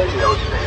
radio station.